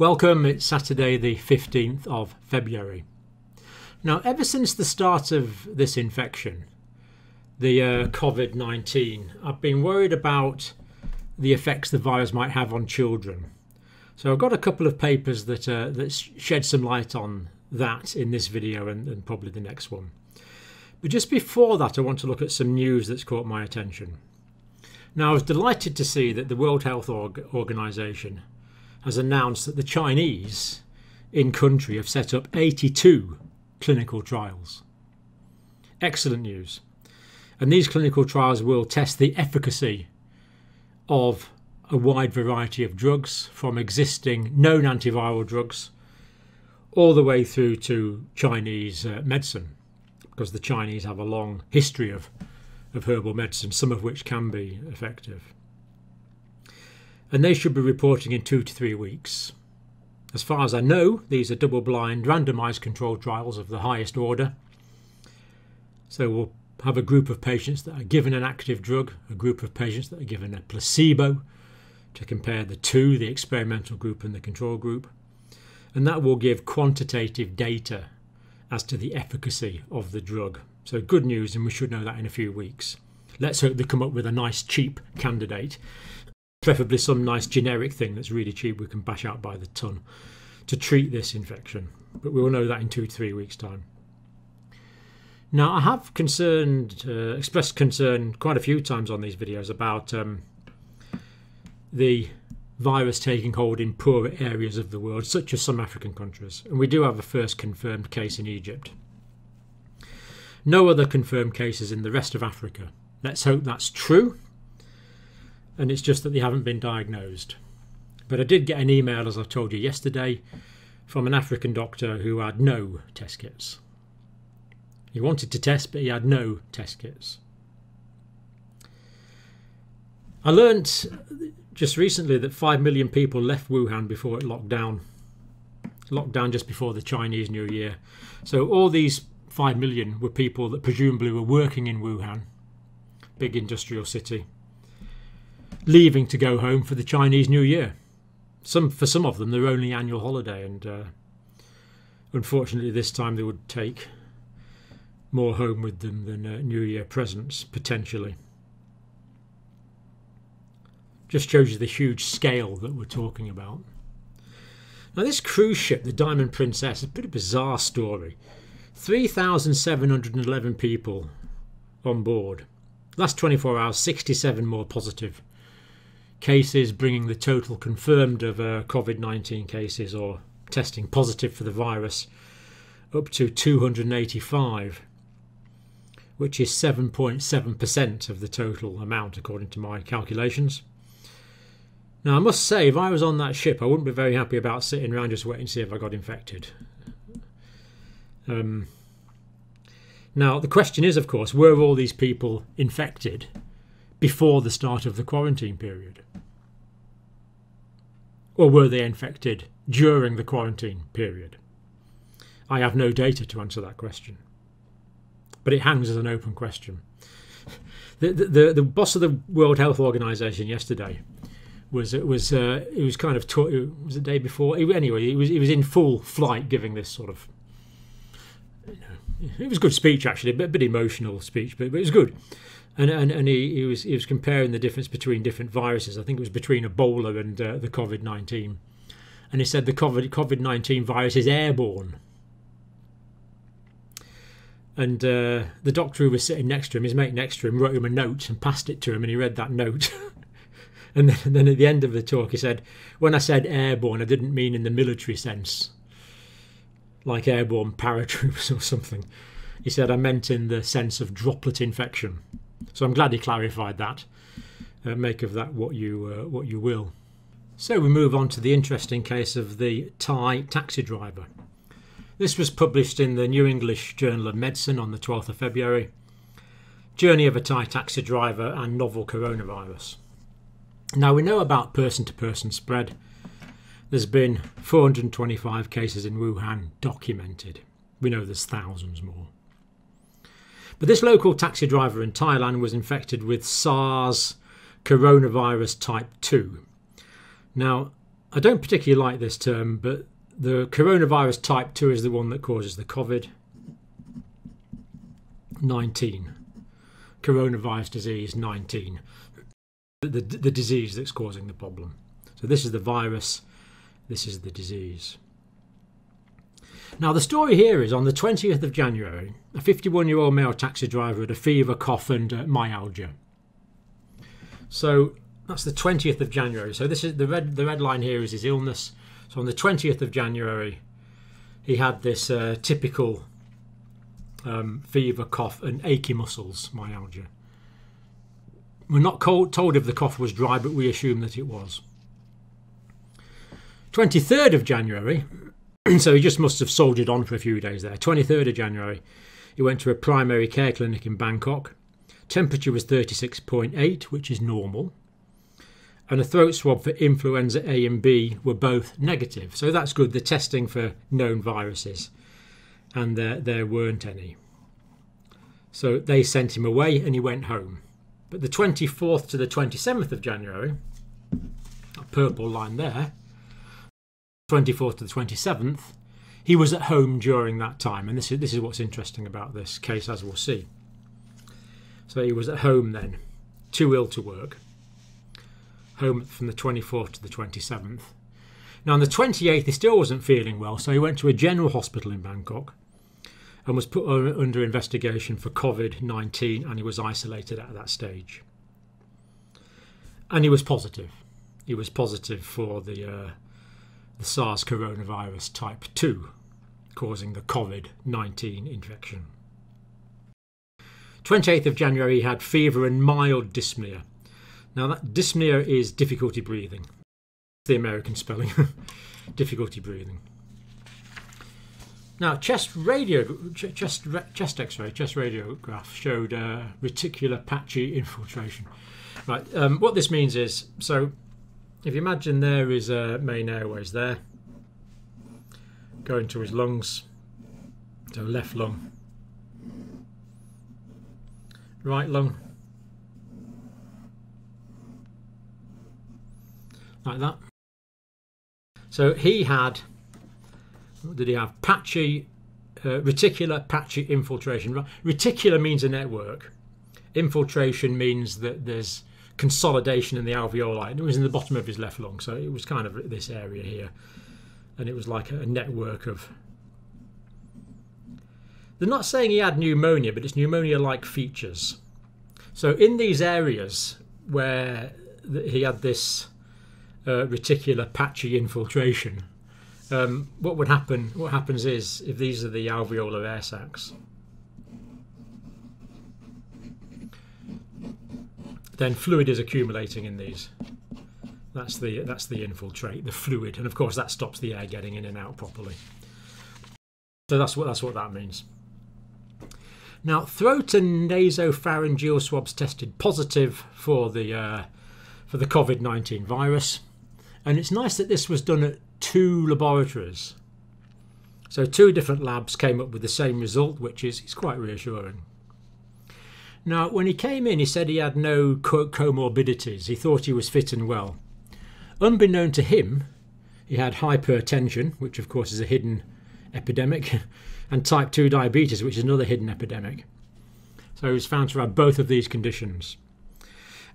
Welcome, it's Saturday, the 15th of February. Now, ever since the start of this infection, the uh, COVID 19, I've been worried about the effects the virus might have on children. So, I've got a couple of papers that, uh, that shed some light on that in this video and, and probably the next one. But just before that, I want to look at some news that's caught my attention. Now, I was delighted to see that the World Health Org- Organization has announced that the Chinese in country have set up 82 clinical trials. Excellent news. And these clinical trials will test the efficacy of a wide variety of drugs, from existing known antiviral drugs all the way through to Chinese uh, medicine, because the Chinese have a long history of, of herbal medicine, some of which can be effective and they should be reporting in two to three weeks. As far as I know, these are double blind, randomised controlled trials of the highest order. So we'll have a group of patients that are given an active drug, a group of patients that are given a placebo to compare the two, the experimental group and the control group. And that will give quantitative data as to the efficacy of the drug. So good news, and we should know that in a few weeks. Let's hope they come up with a nice, cheap candidate preferably some nice generic thing that's really cheap we can bash out by the ton to treat this infection. But we will know that in two to three weeks' time. Now, I have concerned, uh, expressed concern quite a few times on these videos about um, the virus taking hold in poorer areas of the world, such as some African countries. And we do have a first confirmed case in Egypt. No other confirmed cases in the rest of Africa. Let's hope that's true and it's just that they haven't been diagnosed. But I did get an email, as I told you yesterday, from an African doctor who had no test kits. He wanted to test, but he had no test kits. I learnt just recently that 5 million people left Wuhan before it locked down. Locked down just before the Chinese New Year. So all these 5 million were people that presumably were working in Wuhan, big industrial city, leaving to go home for the Chinese New Year. Some for some of them, their only annual holiday, and uh, unfortunately, this time they would take more home with them than uh, New Year presents potentially. Just shows you the huge scale that we're talking about. Now, this cruise ship, the Diamond Princess, is a pretty bizarre story. 3,711 people on board. Last 24 hours, 67 more positive cases, bringing the total confirmed of uh, COVID 19 cases or testing positive for the virus up to 285, which is 7.7% of the total amount, according to my calculations. Now, I must say, if I was on that ship, I wouldn't be very happy about sitting around just waiting to see if I got infected. Um, now, the question is, of course, were all these people infected before the start of the quarantine period? Or were they infected during the quarantine period? I have no data to answer that question. But it hangs as an open question. The, the, the boss of the World Health Organization yesterday was it was uh, it was kind of taught, was the day before anyway he was he was in full flight giving this sort of you know, it was good speech actually a bit, bit emotional speech but, but it was good and and, and he, he was he was comparing the difference between different viruses. I think it was between Ebola and uh, the COVID nineteen, and he said the COVID COVID nineteen virus is airborne. And uh, the doctor who was sitting next to him, his mate next to him, wrote him a note and passed it to him, and he read that note. and, then, and then at the end of the talk, he said, "When I said airborne, I didn't mean in the military sense, like airborne paratroops or something." He said, "I meant in the sense of droplet infection." So I'm glad he clarified that. Uh, make of that what you uh, what you will. So we move on to the interesting case of the Thai taxi driver. This was published in the New England Journal of Medicine on the 12th of February. Journey of a Thai taxi driver and novel coronavirus. Now we know about person to person spread. There's been 425 cases in Wuhan documented. We know there's thousands more. But this local taxi driver in Thailand was infected with SARS coronavirus type 2. Now, I don't particularly like this term, but the coronavirus type 2 is the one that causes the COVID 19. Coronavirus disease 19. The, the, the disease that's causing the problem. So this is the virus, this is the disease. Now, the story here is on the 20th of January, a 51 year old male taxi driver had a fever, cough, and uh, myalgia. So that's the 20th of January. So this is the red, the red line here is his illness. So on the 20th of January, he had this uh, typical um, fever, cough, and achy muscles, myalgia. We're not told if the cough was dry, but we assume that it was. 23rd of January, so he just must have soldiered on for a few days there. 23rd of January, he went to a primary care clinic in Bangkok. Temperature was 36.8, which is normal. And a throat swab for influenza A and B were both negative. So that's good. They're testing for known viruses. And there, there weren't any. So they sent him away and he went home. But the 24th to the 27th of January, a purple line there, 24th to the 27th, he was at home during that time. And this is, this is what's interesting about this case, as we'll see. So he was at home then, too ill to work. Home from the 24th to the 27th. Now, on the 28th, he still wasn't feeling well, so he went to a general hospital in Bangkok and was put under investigation for COVID 19 and he was isolated at that stage. And he was positive. He was positive for the uh, the SARS coronavirus type 2, causing the COVID 19 infection. 28th of January, he had fever and mild dyspnea. Now, that dyspnea is difficulty breathing. The American spelling difficulty breathing. Now, chest radio, chest chest X-ray, chest radiograph showed uh, reticular patchy infiltration. Right. Um, what this means is, so if you imagine there is a main airways there, going to his lungs, so left lung, right lung, like that. So he had, did he have? Patchy, uh, reticular patchy infiltration. Reticular means a network. Infiltration means that there's consolidation in the alveoli. It was in the bottom of his left lung, so it was kind of this area here, and it was like a network of. They're not saying he had pneumonia, but it's pneumonia-like features. So in these areas where he had this uh, reticular patchy infiltration, um, what would happen? What happens is if these are the alveolar air sacs then fluid is accumulating in these. That's the that's the infiltrate, the fluid, and of course that stops the air getting in and out properly. So that's what that's what that means. Now, throat and nasopharyngeal swabs tested positive for the uh, for the COVID-19 virus, and it's nice that this was done at two laboratories. So two different labs came up with the same result, which is, is quite reassuring. Now, when he came in, he said he had no co- comorbidities. He thought he was fit and well. Unbeknown to him, he had hypertension, which of course is a hidden epidemic, and type 2 diabetes, which is another hidden epidemic. So he was found to have both of these conditions.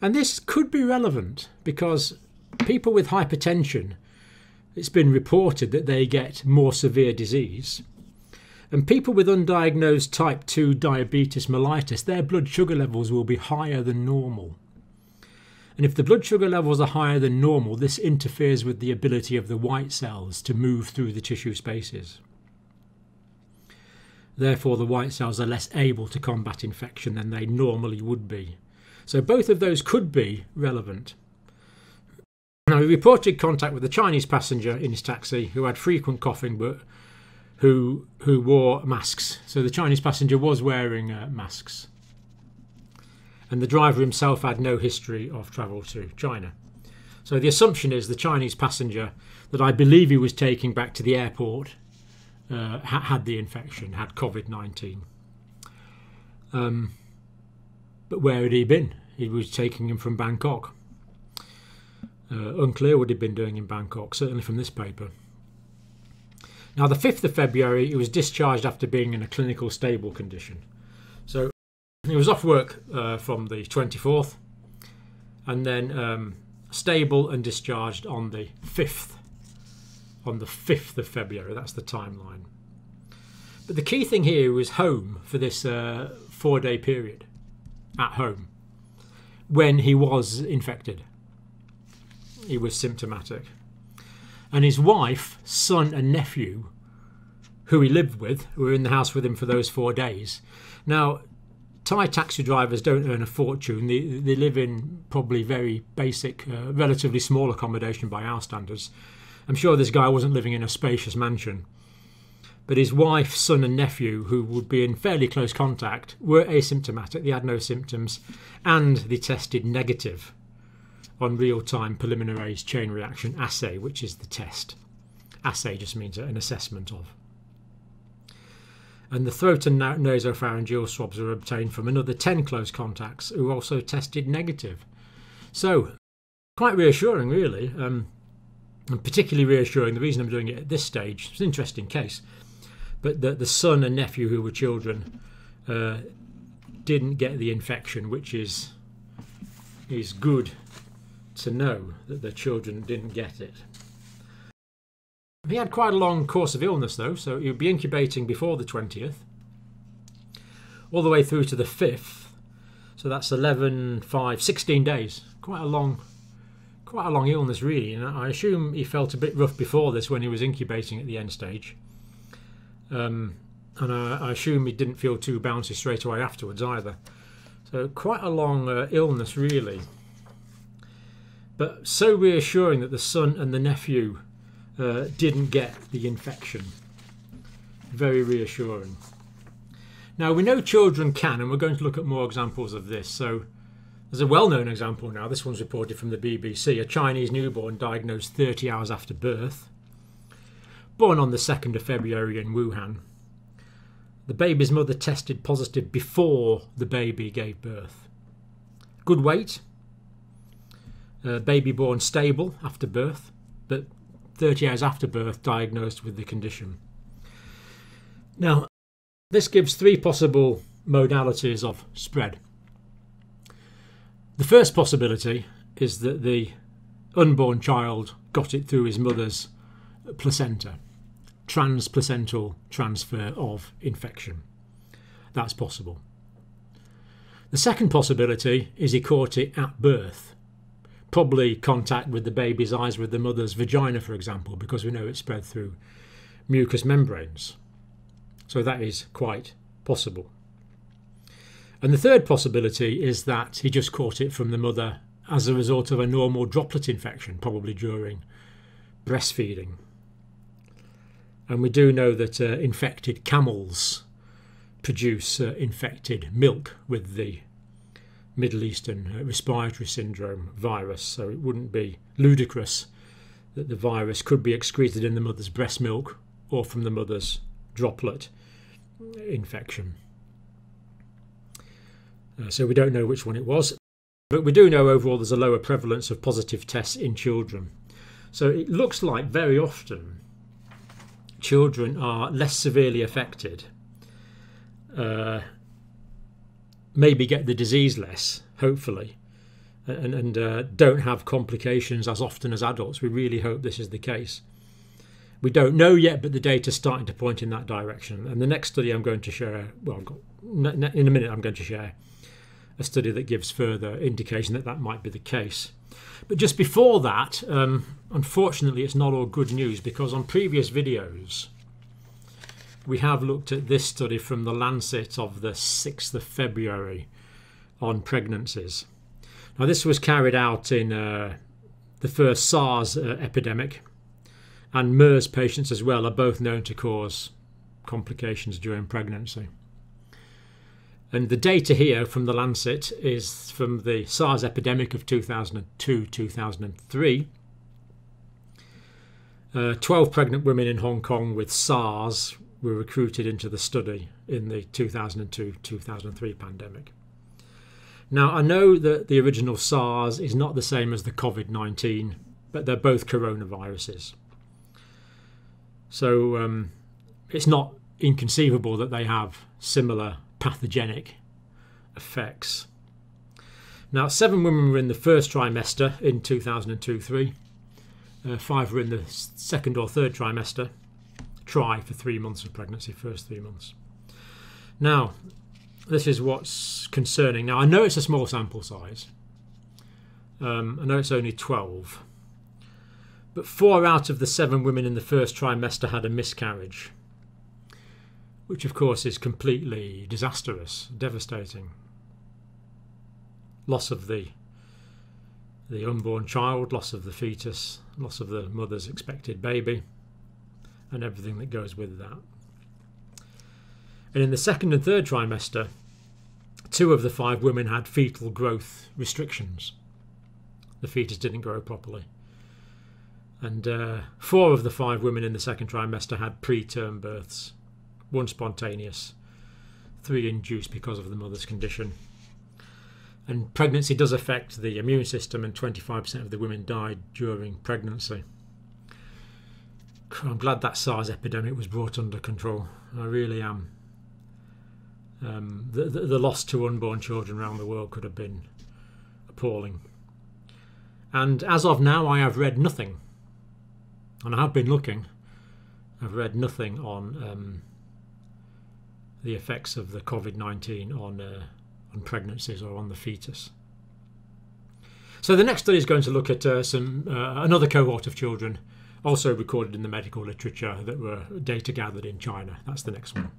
And this could be relevant because people with hypertension, it's been reported that they get more severe disease and people with undiagnosed type 2 diabetes mellitus, their blood sugar levels will be higher than normal. And if the blood sugar levels are higher than normal, this interferes with the ability of the white cells to move through the tissue spaces. Therefore, the white cells are less able to combat infection than they normally would be. So, both of those could be relevant. Now, he reported contact with a Chinese passenger in his taxi who had frequent coughing but who who wore masks. So the Chinese passenger was wearing uh, masks, and the driver himself had no history of travel to China. So the assumption is the Chinese passenger that I believe he was taking back to the airport uh, had the infection, had COVID nineteen. Um, but where had he been? He was taking him from Bangkok. Uh, unclear what he'd been doing in Bangkok, certainly from this paper. Now, the 5th of February, he was discharged after being in a clinical stable condition. So he was off work uh, from the 24th and then um, stable and discharged on the 5th. On the 5th of February, that's the timeline. But the key thing here was home for this uh, four day period at home when he was infected. He was symptomatic and his wife, son, and nephew, who he lived with, were in the house with him for those four days. Now, Thai taxi drivers don't earn a fortune. They, they live in probably very basic, uh, relatively small accommodation by our standards. I'm sure this guy wasn't living in a spacious mansion. But his wife, son, and nephew, who would be in fairly close contact, were asymptomatic. They had no symptoms and they tested negative on real-time polymerase chain reaction assay, which is the test. Assay just means an assessment of. And the throat and nasopharyngeal swabs were obtained from another 10 close contacts who also tested negative. So, quite reassuring, really, um, and particularly reassuring. The reason I'm doing it at this stage, it's an interesting case, but the, the son and nephew who were children uh, didn't get the infection, which is is good to know that their children didn't get it. He had quite a long course of illness though, so he would be incubating before the 20th, all the way through to the 5th. So that's 11, 5, 16 days. Quite a long, quite a long illness really. And I assume he felt a bit rough before this when he was incubating at the end stage. Um, and I, I, assume he didn't feel too bouncy straight away afterwards either. So quite a long uh, illness really but so reassuring that the son and the nephew uh, didn't get the infection. Very reassuring. Now we know children can, and we're going to look at more examples of this. So there's a well known example now. This one's reported from the BBC. A Chinese newborn diagnosed 30 hours after birth, born on the 2nd of February in Wuhan. The baby's mother tested positive before the baby gave birth. Good weight, baby born stable after birth, but 30 hours after birth diagnosed with the condition. Now, this gives three possible modalities of spread. The first possibility is that the unborn child got it through his mother's placenta, transplacental transfer of infection. That's possible. The second possibility is he caught it at birth probably contact with the baby's eyes with the mother's vagina, for example, because we know it's spread through mucous membranes. So that is quite possible. And the third possibility is that he just caught it from the mother as a result of a normal droplet infection, probably during breastfeeding. And we do know that uh, infected camels produce uh, infected milk with the Middle Eastern respiratory syndrome virus, so it wouldn't be ludicrous that the virus could be excreted in the mother's breast milk or from the mother's droplet infection. Uh, so we don't know which one it was, but we do know overall there's a lower prevalence of positive tests in children. So it looks like very often children are less severely affected uh, maybe get the disease less, hopefully, and, and uh, don't have complications as often as adults. We really hope this is the case. We don't know yet, but the data is starting to point in that direction. And the next study I'm going to share, well, in a minute, I'm going to share a study that gives further indication that that might be the case. But just before that, um, unfortunately, it's not all good news because on previous videos, we have looked at this study from the Lancet of the 6th of February on pregnancies. Now, this was carried out in uh, the first SARS uh, epidemic, and MERS patients as well are both known to cause complications during pregnancy. And the data here from the Lancet is from the SARS epidemic of 2002 2003. Uh, 12 pregnant women in Hong Kong with SARS were recruited into the study in the 2002 2003 pandemic. Now, I know that the original SARS is not the same as the COVID 19, but they're both coronaviruses. So um, it's not inconceivable that they have similar pathogenic effects. Now, seven women were in the first trimester in 2002 3. Uh, five were in the second or third trimester, try for three months of pregnancy, first three months. Now, this is what's concerning. Now, I know it's a small sample size. Um, I know it's only 12. But four out of the seven women in the first trimester had a miscarriage, which, of course, is completely disastrous, devastating. Loss of the the unborn child, loss of the fetus, loss of the mother's expected baby, and everything that goes with that. And in the second and third trimester, two of the five women had fetal growth restrictions. The fetus didn't grow properly. And uh, four of the five women in the second trimester had preterm births, one spontaneous, three induced because of the mother's condition. And pregnancy does affect the immune system, and 25% of the women died during pregnancy. I'm glad that SARS epidemic was brought under control. I really am. Um, the, the, the loss to unborn children around the world could have been appalling. And as of now, I have read nothing, and I have been looking. I've read nothing on um, the effects of the COVID nineteen on uh, on pregnancies or on the fetus. So the next study is going to look at uh, some uh, another cohort of children, also recorded in the medical literature that were data gathered in China. That's the next one.